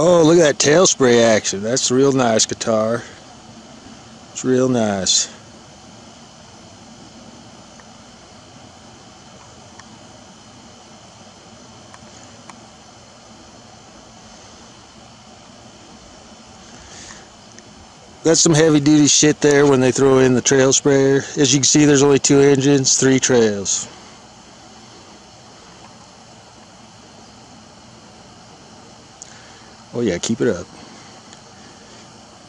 Oh, look at that tail spray action. That's real nice Qatar. It's real nice. That's some heavy duty shit there when they throw in the trail sprayer. As you can see, there's only two engines, three trails. Oh yeah, keep it up.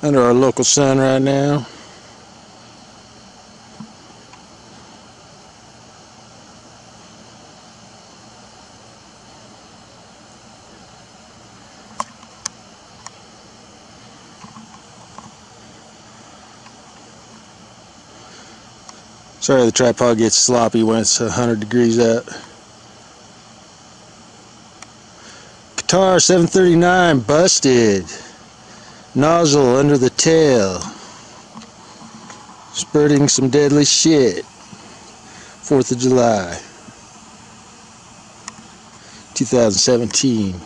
Under our local sun right now. Sorry the tripod gets sloppy when it's 100 degrees out. Qatar 739 busted. Nozzle under the tail. Spurting some deadly shit. 4th of July. 2017.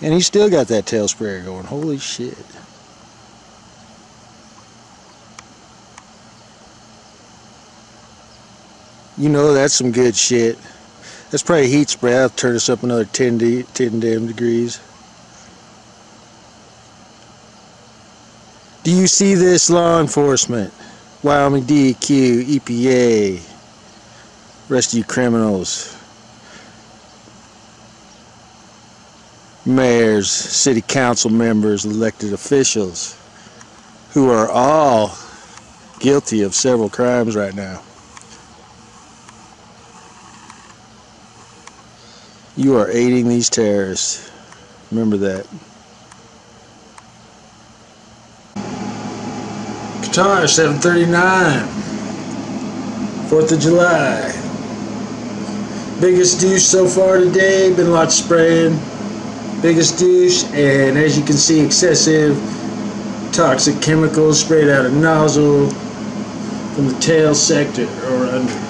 And he still got that tail sprayer going. Holy shit. You know that's some good shit. That's probably heat spray. That'll turn us up another 10, de 10 damn degrees. Do you see this law enforcement? Wyoming DEQ, EPA, rest of you criminals. mayors, city council members, elected officials, who are all guilty of several crimes right now. You are aiding these terrorists. Remember that. Qatar 739. 4th of July. Biggest douche so far today. Been a lot spraying biggest douche and as you can see excessive toxic chemicals sprayed out of nozzle from the tail sector or under